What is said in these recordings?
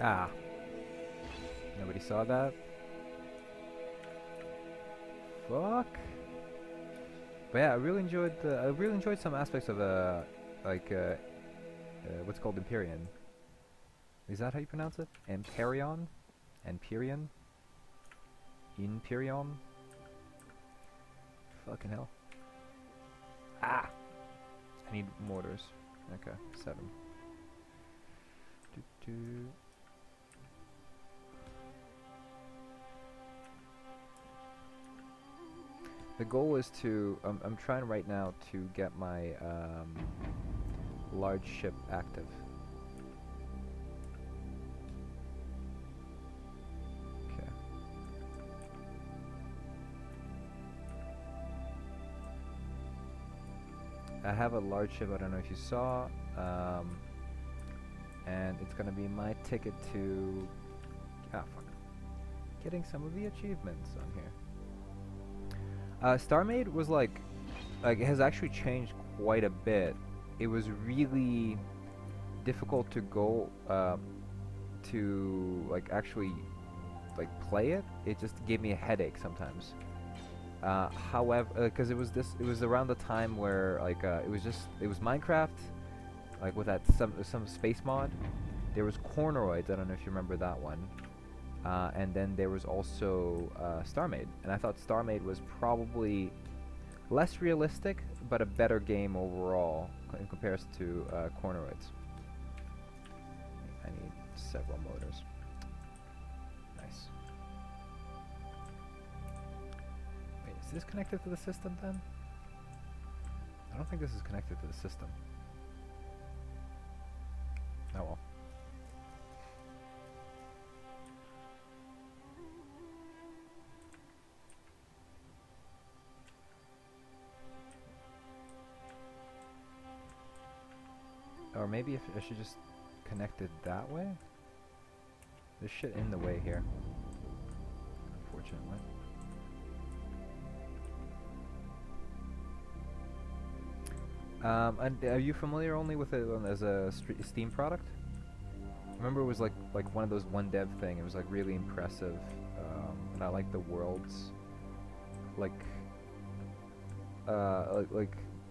Ah. Nobody saw that? Fuck. But yeah, I really enjoyed the, I really enjoyed some aspects of uh like uh, uh what's called Empyrion. Is that how you pronounce it? Empyrean? Empyrean? Imperion? Fucking hell. Ah! I need mortars. Okay, seven. Doo -doo. The goal is to, um, I'm trying right now to get my um, large ship active. Okay. I have a large ship, I don't know if you saw, um, and it's gonna be my ticket to, ah fuck, getting some of the achievements on here. Uh, StarMade was like, like it has actually changed quite a bit. It was really difficult to go um, to like actually like play it. It just gave me a headache sometimes. Uh, however, because uh, it was this, it was around the time where like uh, it was just it was Minecraft, like with that some some space mod. There was Corneroids. I don't know if you remember that one. Uh, and then there was also uh, StarMade, and I thought StarMade was probably less realistic, but a better game overall in comparison to uh, Corneroids. I need several motors. Nice. Wait, is this connected to the system then? I don't think this is connected to the system. Oh well. Or maybe if I should just connect it that way? There's shit in the way here. Unfortunately. Um, and are you familiar only with it as a Steam product? remember it was like like one of those one dev thing. It was like really impressive, um, and I like the worlds. Like, uh, like, like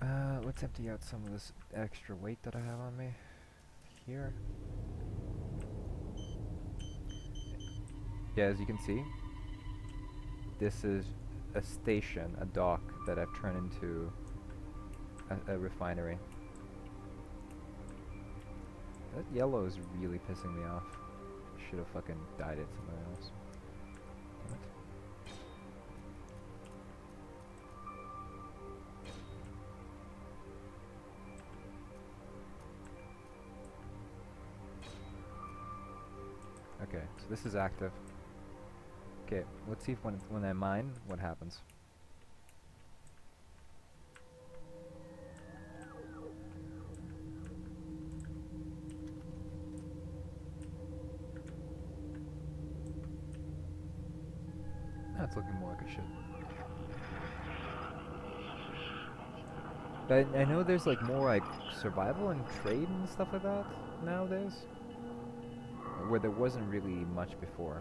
Uh, let's empty out some of this extra weight that I have on me here. Yeah, as you can see, this is a station, a dock that I've turned into a, a refinery. That yellow is really pissing me off. Should have fucking dyed it somewhere else. So this is active. Okay, let's see if when, when I mine, what happens. That's looking more like a shit. But I know there's like more like survival and trade and stuff like that nowadays where there wasn't really much before.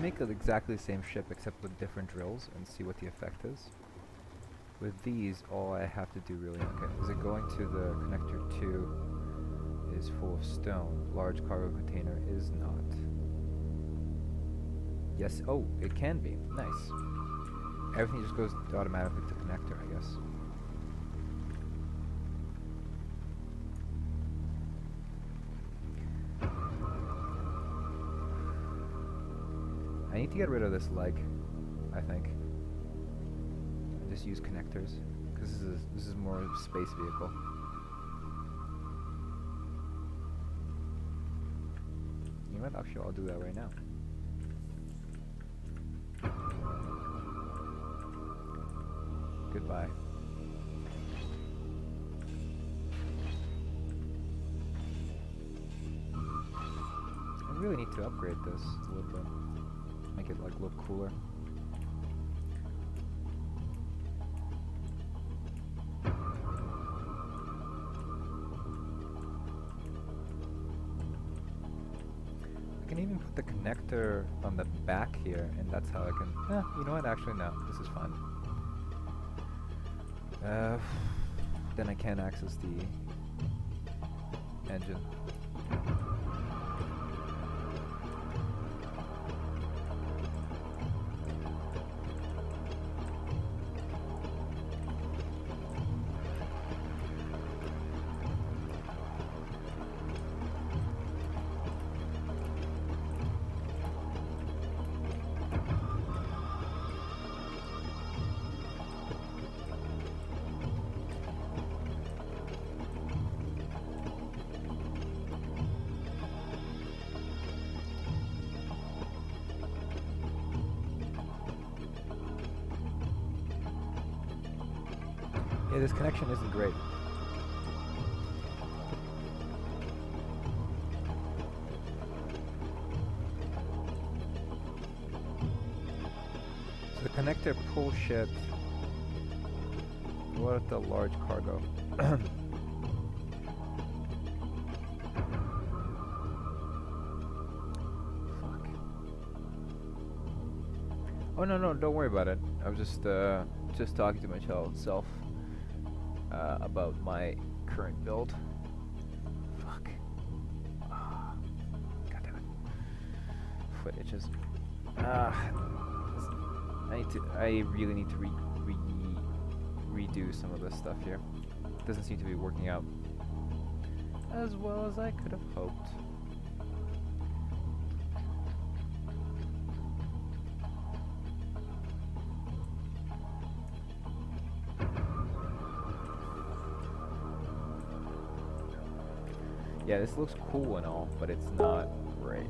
Should make it exactly the same ship except with different drills and see what the effect is. With these, all I have to do really, okay, is it going to the connector 2 is full of stone. Large cargo container is not. Yes, oh, it can be. Nice. Everything just goes automatically to connector, I guess. Need to get rid of this leg, I think. Just use connectors, because this is this is more of a space vehicle. You know what? Actually, I'll do that right now. Goodbye. I really need to upgrade this a little bit. Look cooler. I can even put the connector on the back here, and that's how I can... Eh, you know what? Actually, no. This is fine. Uh, then I can't access the engine. This connection isn't great. So the connector pull shit. What at the large cargo? Oh no no, don't worry about it. I was just uh just talking to my child self uh, about my current build. Fuck. Ah, God damn it. Foot. Ah, I need to. I really need to re, re redo some of this stuff here. Doesn't seem to be working out as well as I could have hoped. Yeah, this looks cool and all, but it's not great.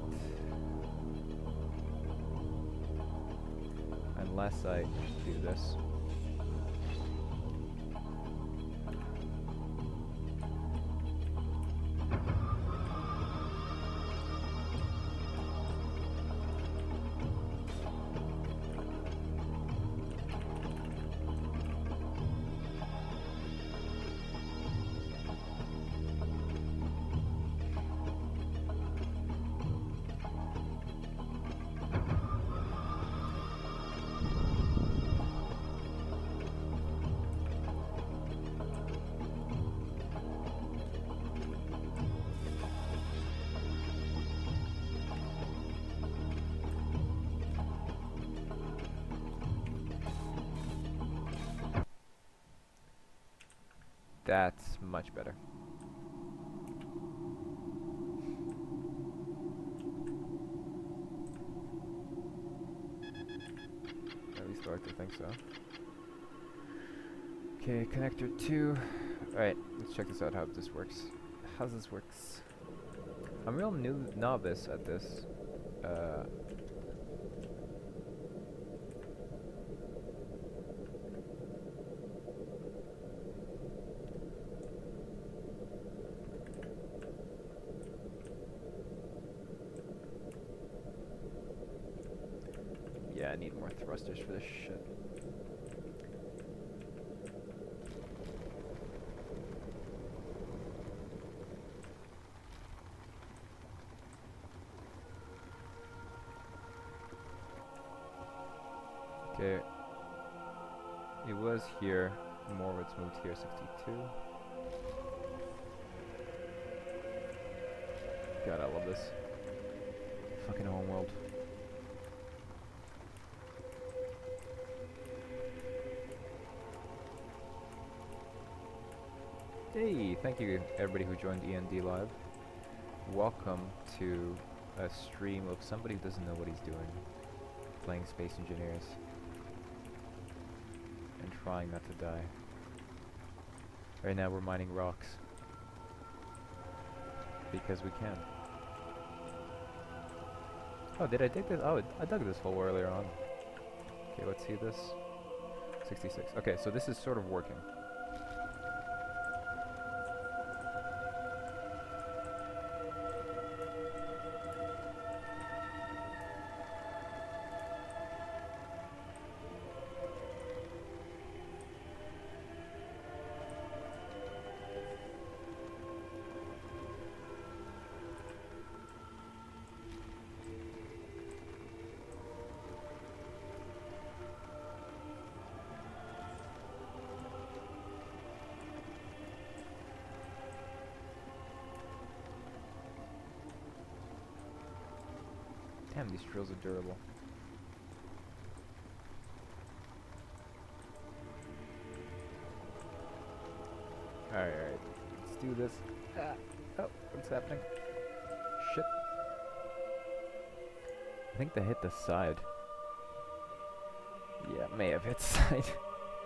Unless I do this. That's much better. At least I like to think so. Okay, connector 2. Alright, let's check this out, how this works. How this works. I'm real new novice at this. Uh, Yeah, I need more thrusters for this shit. Okay. It was here. More of it's moved here 62. God, I love this. Fucking homeworld. Thank you everybody who joined END Live. Welcome to a stream of somebody who doesn't know what he's doing, playing Space Engineers, and trying not to die. Right now we're mining rocks. Because we can. Oh, did I dig this? Oh, I dug this hole earlier on. Okay, let's see this. 66. Okay, so this is sort of working. Damn, these drills are durable. Alright, alright. Let's do this. Ah. Oh, what's happening? Shit. I think they hit the side. Yeah, may have hit side.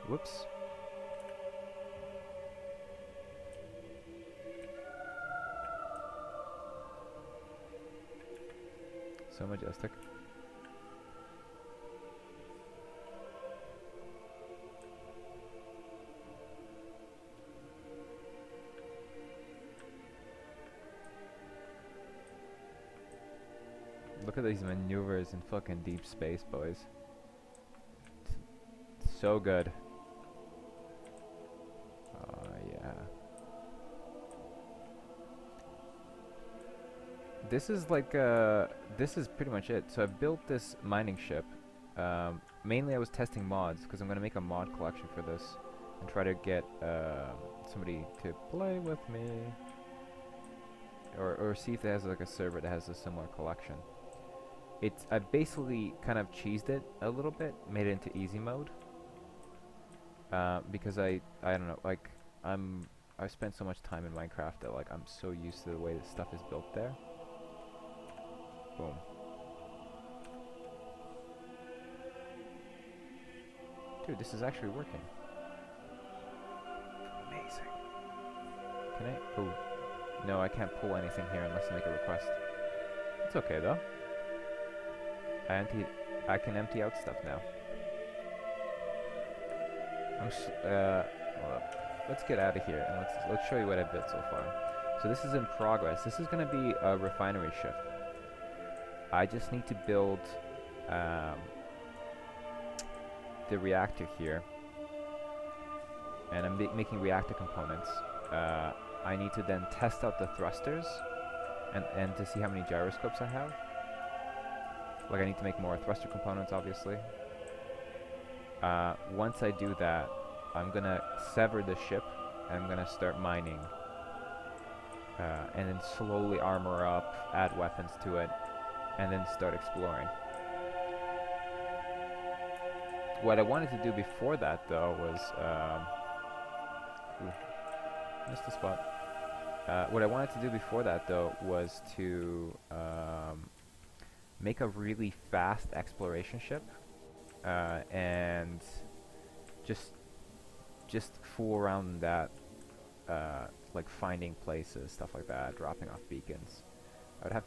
Whoops. So majestic. Look at these maneuvers in fucking deep space, boys. So good. This is like, uh, this is pretty much it. So I built this mining ship. Um, mainly I was testing mods, because I'm going to make a mod collection for this. And try to get uh, somebody to play with me. Or, or see if it has like a server that has a similar collection. It's I basically kind of cheesed it a little bit, made it into easy mode. Uh, because I I don't know like I'm I've spent so much time in Minecraft that like I'm so used to the way the stuff is built there. Boom. Dude, this is actually working. Amazing. Can I? Oh. No, I can't pull anything here unless I make a request. It's okay though. I empty. I can empty out stuff now. I'm. S uh. Let's get out of here and let's let's show you what I've built so far. So this is in progress. This is going to be a refinery ship. I just need to build um, the reactor here, and I'm making reactor components. Uh, I need to then test out the thrusters, and and to see how many gyroscopes I have. Like I need to make more thruster components, obviously. Uh, once I do that, I'm gonna sever the ship, and I'm gonna start mining. Uh, and then slowly armor up, add weapons to it, and then start exploring. What I wanted to do before that, though, was... Um, ooh, missed the spot. Uh, what I wanted to do before that, though, was to um, make a really fast exploration ship uh, and just just fool around in that, uh, like finding places, stuff like that, dropping off beacons. I would have